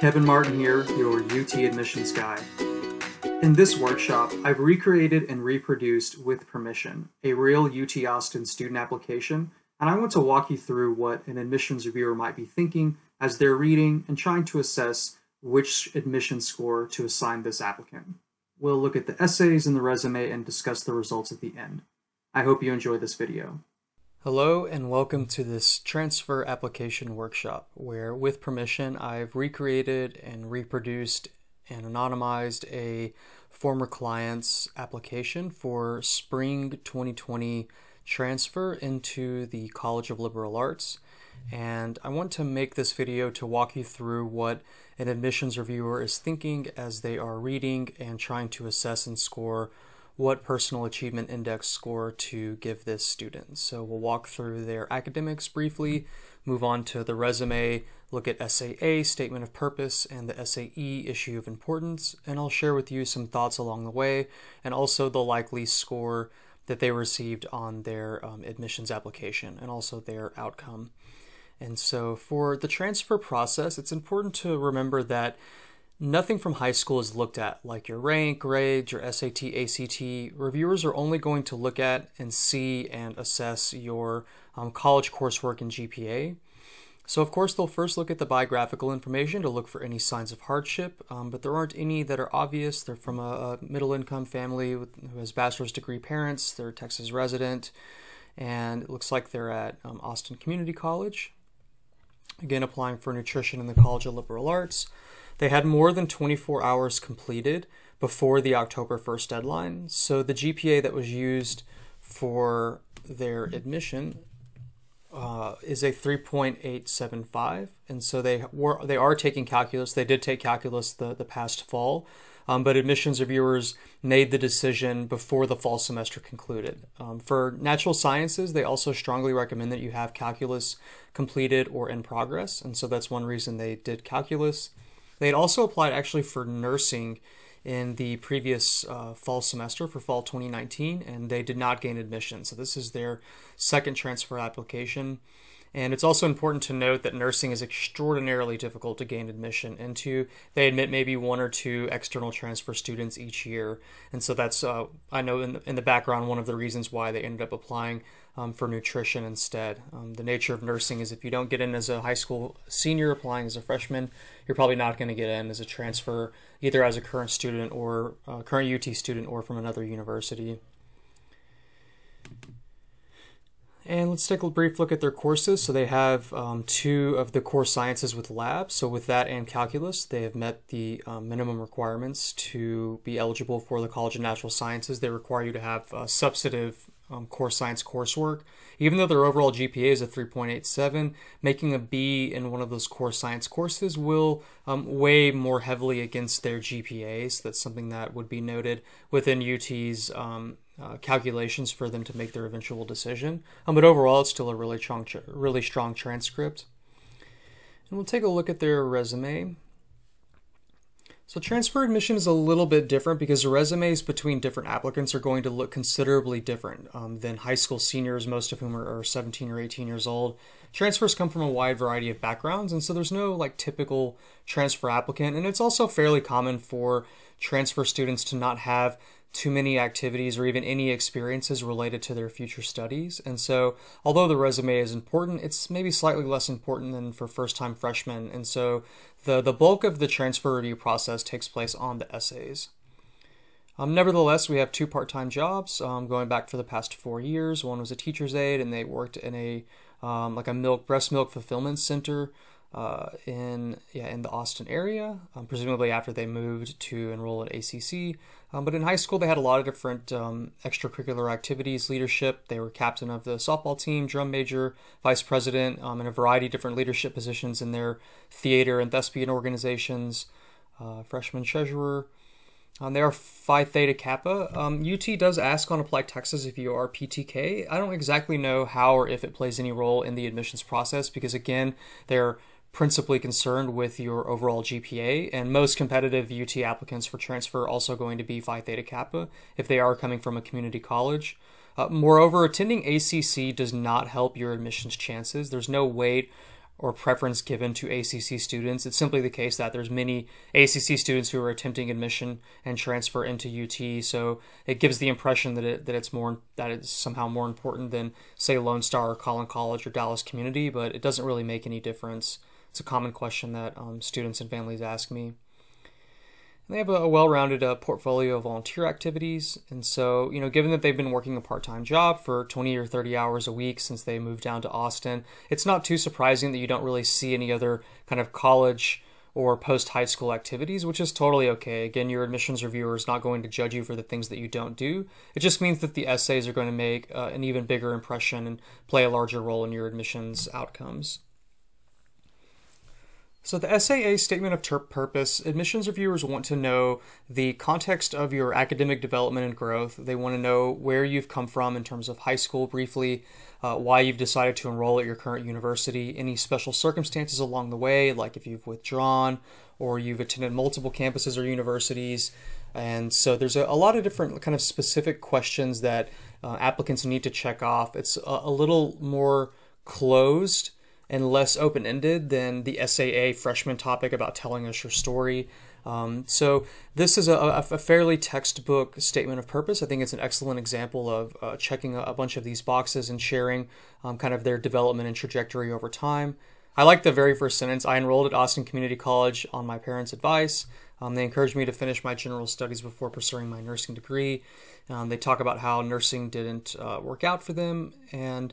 Kevin Martin here, your UT admissions guy. In this workshop, I've recreated and reproduced with permission a real UT Austin student application, and I want to walk you through what an admissions reviewer might be thinking as they're reading and trying to assess which admission score to assign this applicant. We'll look at the essays and the resume and discuss the results at the end. I hope you enjoy this video. Hello and welcome to this transfer application workshop where with permission I've recreated and reproduced and anonymized a former client's application for spring 2020 transfer into the College of Liberal Arts. And I want to make this video to walk you through what an admissions reviewer is thinking as they are reading and trying to assess and score what personal achievement index score to give this student. So we'll walk through their academics briefly, move on to the resume, look at SAA, statement of purpose, and the SAE, issue of importance, and I'll share with you some thoughts along the way, and also the likely score that they received on their um, admissions application, and also their outcome. And so for the transfer process, it's important to remember that Nothing from high school is looked at, like your rank, grades, your SAT, ACT. Reviewers are only going to look at and see and assess your um, college coursework and GPA. So, of course, they'll first look at the biographical information to look for any signs of hardship, um, but there aren't any that are obvious. They're from a, a middle income family with, who has bachelor's degree parents, they're a Texas resident, and it looks like they're at um, Austin Community College. Again, applying for nutrition in the College of Liberal Arts. They had more than 24 hours completed before the October 1st deadline. So the GPA that was used for their admission uh, is a 3.875, and so they were they are taking calculus. They did take calculus the the past fall, um, but admissions reviewers made the decision before the fall semester concluded. Um, for natural sciences, they also strongly recommend that you have calculus completed or in progress, and so that's one reason they did calculus. They had also applied actually for nursing in the previous uh, fall semester for fall 2019, and they did not gain admission. So this is their second transfer application. And it's also important to note that nursing is extraordinarily difficult to gain admission into. They admit maybe one or two external transfer students each year. And so that's, uh, I know in the, in the background, one of the reasons why they ended up applying um, for nutrition instead. Um, the nature of nursing is if you don't get in as a high school senior applying as a freshman, you're probably not going to get in as a transfer, either as a current student or uh, current UT student or from another university. And let's take a brief look at their courses. So they have um, two of the core sciences with labs. So with that and calculus, they have met the um, minimum requirements to be eligible for the College of Natural Sciences. They require you to have uh, substantive um, core science coursework. Even though their overall GPA is a 3.87, making a B in one of those core science courses will um, weigh more heavily against their GPA. So that's something that would be noted within UT's um, uh, calculations for them to make their eventual decision. Um, but overall, it's still a really strong, really strong transcript. And we'll take a look at their resume. So transfer admission is a little bit different because the resumes between different applicants are going to look considerably different um, than high school seniors, most of whom are, are 17 or 18 years old. Transfers come from a wide variety of backgrounds, and so there's no like typical transfer applicant, and it's also fairly common for transfer students to not have too many activities or even any experiences related to their future studies. And so, although the resume is important, it's maybe slightly less important than for first time freshmen. And so, the, the bulk of the transfer review process takes place on the essays. Um, nevertheless, we have two part time jobs um, going back for the past four years. One was a teacher's aide, and they worked in a um, like a milk breast milk fulfillment center uh, in yeah in the Austin area, um, presumably after they moved to enroll at ACC. Um, but in high school, they had a lot of different um, extracurricular activities, leadership. They were captain of the softball team, drum major, vice president, um, and a variety of different leadership positions in their theater and thespian organizations. Uh, freshman treasurer. Um, they are Phi Theta Kappa. Um, UT does ask on Apply Texas if you are PTK. I don't exactly know how or if it plays any role in the admissions process because, again, they're principally concerned with your overall GPA, and most competitive UT applicants for transfer are also going to be Phi Theta Kappa if they are coming from a community college. Uh, moreover, attending ACC does not help your admissions chances. There's no weight or preference given to ACC students. It's simply the case that there's many ACC students who are attempting admission and transfer into UT, so it gives the impression that it that it's more that it's somehow more important than say Lone Star or Collin College or Dallas Community, but it doesn't really make any difference. It's a common question that um, students and families ask me. And they have a, well-rounded uh, portfolio of volunteer activities, and so you know, given that they've been working a part-time job for 20 or 30 hours a week since they moved down to Austin, it's not too surprising that you don't really see any other kind of college or post high school activities, which is totally okay. Again, your admissions reviewer is not going to judge you for the things that you don't do. It just means that the essays are going to make uh, an even bigger impression and play a larger role in your admissions outcomes. So the SAA statement of purpose, admissions reviewers want to know the context of your academic development and growth. They want to know where you've come from in terms of high school briefly, uh, why you've decided to enroll at your current university, any special circumstances along the way, like if you've withdrawn or you've attended multiple campuses or universities. And so there's a, a lot of different kind of specific questions that uh, applicants need to check off. It's a, a little more closed and less open ended than the SAA freshman topic about telling us your story. Um, so this is a, a, fairly textbook statement of purpose. I think it's an excellent example of uh, checking a, bunch of these boxes and sharing um, kind of their development and trajectory over time. I like the very first sentence. I enrolled at Austin Community College on my parents' advice. Um, they encouraged me to finish my general studies before pursuing my nursing degree. Um, they talk about how nursing didn't uh, work out for them and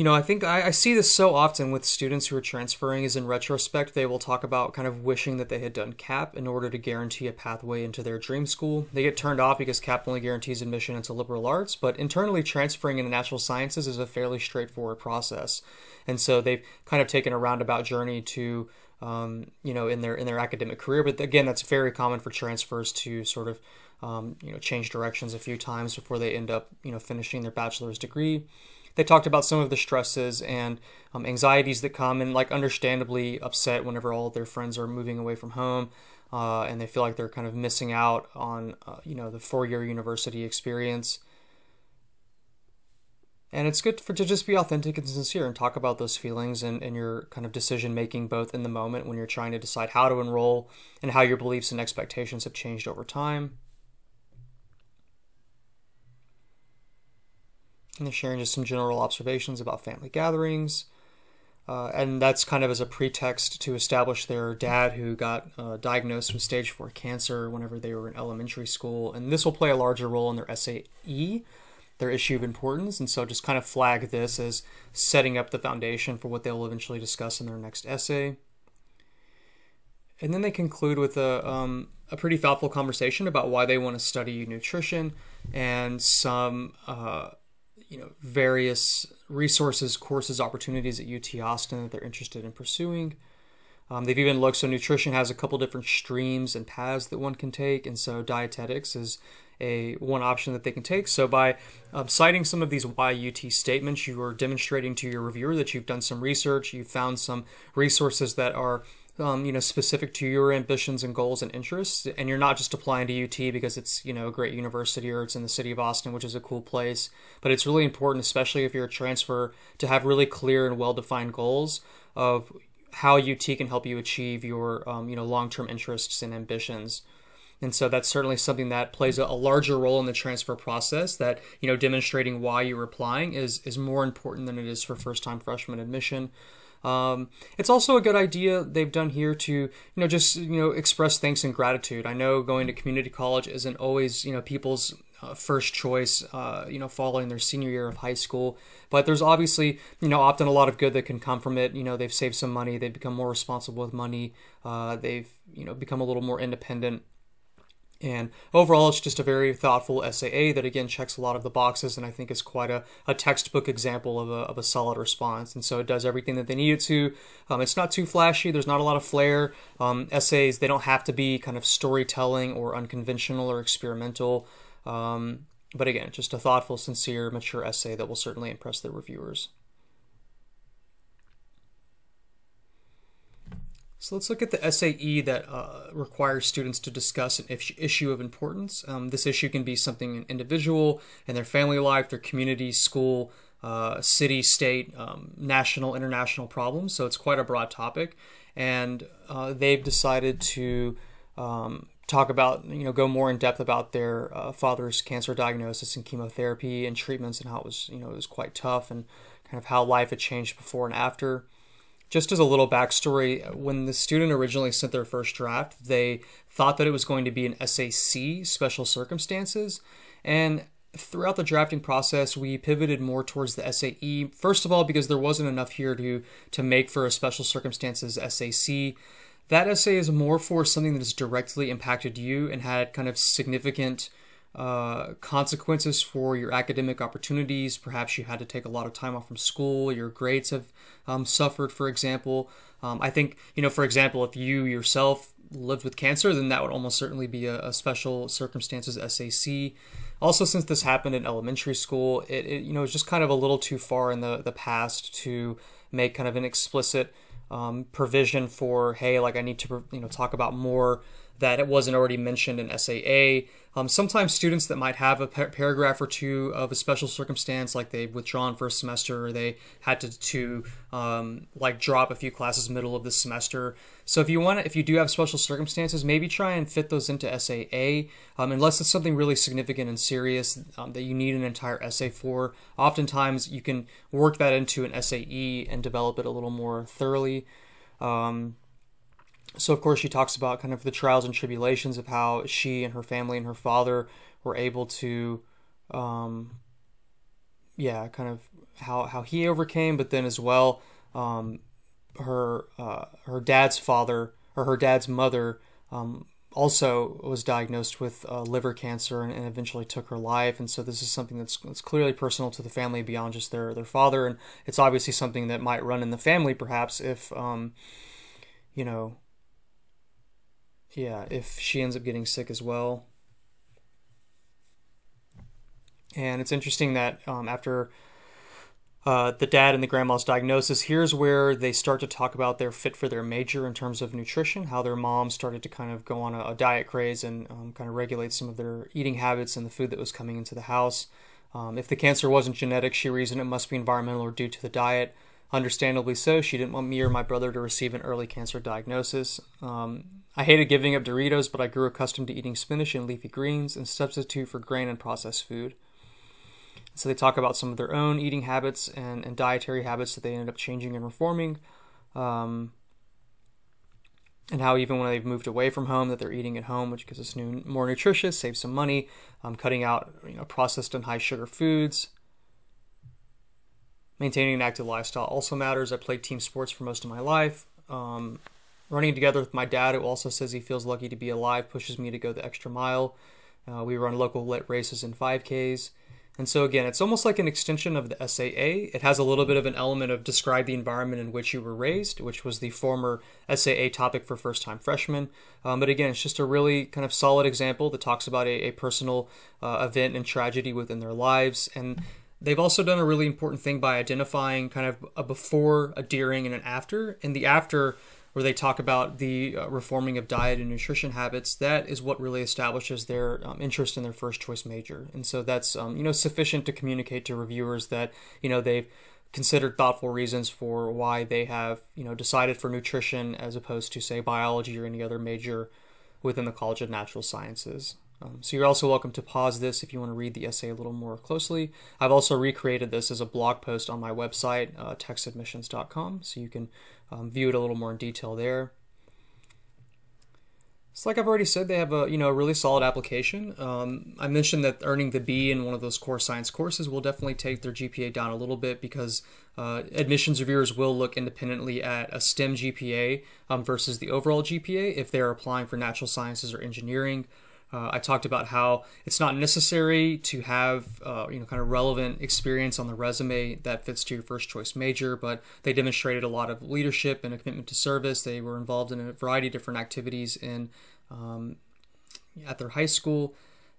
you know, I think I, I, see this so often with students who are transferring is in retrospect, they will talk about kind of wishing that they had done CAP in order to guarantee a pathway into their dream school. They get turned off because CAP only guarantees admission into liberal arts, but internally transferring into natural sciences is a fairly straightforward process. And so they've kind of taken a roundabout journey to, um, you know, in their in their academic career. But again, that's very common for transfers to sort of, um, you know, change directions a few times before they end up, you know, finishing their bachelor's degree they talked about some of the stresses and um, anxieties that come and like understandably upset whenever all their friends are moving away from home uh, and they feel like they're kind of missing out on uh, you know the four-year university experience. And it's good for to just be authentic and sincere and talk about those feelings and, and your kind of decision making both in the moment when you're trying to decide how to enroll and how your beliefs and expectations have changed over time and they're sharing just some general observations about family gatherings. Uh, and that's kind of as a pretext to establish their dad who got uh, diagnosed with stage 4 cancer whenever they were in elementary school. And this will play a larger role in their SAE, their issue of importance. And so just kind of flag this as setting up the foundation for what they'll eventually discuss in their next essay. And then they conclude with a, um, a pretty thoughtful conversation about why they want to study nutrition and some uh, you know various resources, courses, opportunities at UT Austin that they're interested in pursuing. Um, they've even looked so nutrition has a couple different streams and paths that one can take, and so dietetics is a one option that they can take. So by um, citing some of these YUT statements, you are demonstrating to your reviewer that you've done some research, you've found some resources that are um, you know, specific to your ambitions and goals and interests, and you're not just applying to UT because it's you know a great university or it's in the city of Austin, which is a cool place. But it's really important, especially if you're a transfer, to have really clear and well-defined goals of how UT can help you achieve your um, you know long-term interests and ambitions. And so that's certainly something that plays a, a, larger role in the transfer process. That you know, demonstrating why you're applying is is more important than it is for first-time freshman admission. Um, it's also a good idea they've done here to, you know, just, you know, express thanks and gratitude. I know going to community college isn't always, you know, people's uh, first choice, uh, you know, following their senior year of high school. But there's obviously, you know, often a lot of good that can come from it. You know, they've saved some money, they've become more responsible with money, uh, they've, you know, become a little more independent. And overall, it's just a very thoughtful SAA that again checks a lot of the boxes, and I think is quite a, a textbook example of a, of a solid response. And so it does everything that they need it to. Um, it's not too flashy, there's not a lot of flair. Um, essays, they don't have to be kind of storytelling or unconventional or experimental. Um, but again, just a thoughtful, sincere, mature essay that will certainly impress the reviewers. So let's look at the SAE that uh, requires students to discuss an issue of importance. Um, this issue can be something an individual and their family life, their community, school, uh, city, state, um, national, international problems. So it's quite a broad topic, and uh, they've decided to um, talk about, you know, go more in depth about their uh, father's cancer diagnosis and chemotherapy and treatments and how it was, you know, it was quite tough and kind of how life had changed before and after. Just as a little backstory, when the student originally sent their first draft, they thought that it was going to be an SAC, special circumstances, and throughout the drafting process, we pivoted more towards the SAE. First of all, because there wasn't enough here to to make for a special circumstances SAC. That essay is more for something that has directly impacted you and had kind of significant uh, consequences for your academic opportunities. Perhaps you had to take a lot of time off from school. Your grades have um, suffered, for example. Um, I think, you know, for example, if you yourself lived with cancer, then that would almost certainly be a, a special circumstances SAC. Also, since this happened in elementary school, it, it you know it's just kind of a little too far in the the past to make kind of an explicit um, provision for hey, like I need to you know talk about more that it wasn't already mentioned in SAA. Um, sometimes students that might have a par- paragraph or two of a special circumstance, like they've withdrawn for a semester or they had to, to um, like drop a few classes middle of the semester. So if you want, to, if you do have special circumstances, maybe try and fit those into SAA, um, unless it's something really significant and serious um, that you need an entire essay for. Oftentimes, you can work that into an SAE and develop it a little more thoroughly. Um, so of course she talks about kind of the trials and tribulations of how she and her family and her father were able to um, yeah kind of how how he overcame but then as well um, her uh, her dad's father or her dad's mother um, also was diagnosed with uh, liver cancer and, and, eventually took her life. And so this is something that's, that's clearly personal to the family beyond just their, their father. And it's obviously something that might run in the family, perhaps, if, um, you know, yeah, if she ends up getting sick as well. And it's interesting that um, after uh, the dad and the grandma's diagnosis, here's where they start to talk about their fit for their major in terms of nutrition, how their mom started to kind of go on a, a diet craze and um, kind of regulate some of their eating habits and the food that was coming into the house. Um, if the cancer wasn't genetic, she reasoned it must be environmental or due to the diet. Understandably so, she didn't want me or my brother to receive an early cancer diagnosis. Um, I hated giving up Doritos, but I grew accustomed to eating spinach and leafy greens and substitute for grain and processed food. So they talk about some of their own eating habits and, and dietary habits that they ended up changing and reforming. Um, and how even when they've moved away from home that they're eating at home which gives us new, more nutritious saves some money um, cutting out you know processed and high sugar foods maintaining an active lifestyle also matters i played team sports for most of my life um, running together with my dad who also says he feels lucky to be alive pushes me to go the extra mile uh, we run local lit races and 5ks and so again, it's almost like an extension of the SAA. It has a little bit of an element of describe the environment in which you were raised, which was the former SAA topic for first-time freshmen. Um, but again, it's just a really kind of solid example that talks about a, a personal uh, event and tragedy within their lives. And they've also done a really important thing by identifying kind of a before, a during, and an after. And the after where they talk about the uh, reforming of diet and nutrition habits, that is what really establishes their um, interest in their first choice major. And so that's um, you know sufficient to communicate to reviewers that you know they've considered thoughtful reasons for why they have you know decided for nutrition as opposed to say biology or any other major within the College of Natural Sciences. Um, so you're also welcome to pause this if you want to read the essay a little more closely. I've also recreated this as a blog post on my website, uh, texadmissions.com, so you can um, view it a little more in detail there. So like I've already said, they have a you know a really solid application. Um, I mentioned that earning the B in one of those core science courses will definitely take their GPA down a little bit because uh, admissions reviewers will look independently at a STEM GPA um, versus the overall GPA if they're applying for natural sciences or engineering. Uh, I talked about how it's not necessary to have uh, you know kind of relevant experience on the resume that fits to your first choice major, but they demonstrated a lot of leadership and a commitment to service. They were involved in a variety of different activities in um, at their high school,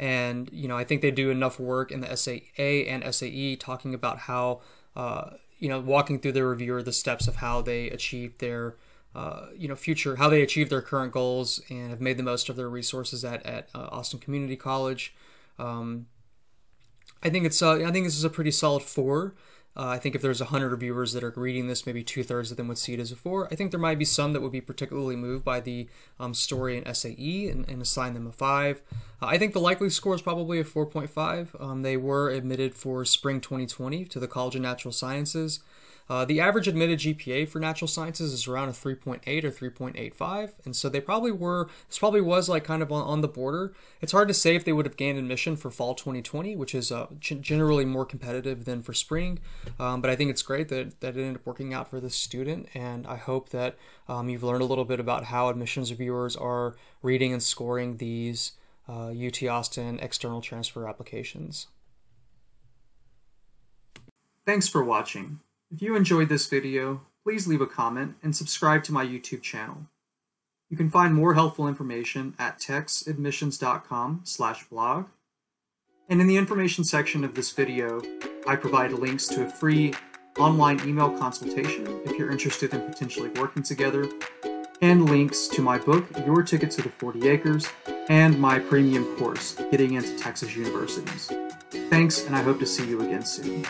and you know I think they do enough work in the SAA and SAE talking about how uh, you know walking through the reviewer the steps of how they achieved their uh, you know future how they achieve their current goals and have made the most of their resources at at uh, Austin Community College. Um, I think it's uh, I think this is a pretty solid four. Uh, I think if there's 100 reviewers that are reading this, maybe two thirds of them would see it as a 4. I think there might be some that would be particularly moved by the um, story and SAE and, and, assign them a 5. Uh, I think the likely score is probably a 4.5. Um, they were admitted for spring 2020 to the College of Natural Sciences. Uh, the average admitted GPA for natural sciences is around a 3.8 or 3.85, and so they probably were, this probably was like kind of on, on the border. It's hard to say if they would have gained admission for fall 2020, which is uh, generally more competitive than for spring, um, but I think it's great that, that it ended up working out for this student, and I hope that um, you've learned a little bit about how admissions reviewers are reading and scoring these uh, UT Austin external transfer applications. Thanks for watching. If you enjoyed this video, please leave a comment and subscribe to my YouTube channel. You can find more helpful information at texadmissions.com blog. And in the information section of this video, I provide links to a free online email consultation if you're interested in potentially working together, and links to my book, Your Ticket to the 40 Acres, and my premium course, Getting into Texas Universities. Thanks, and I hope to see you again soon.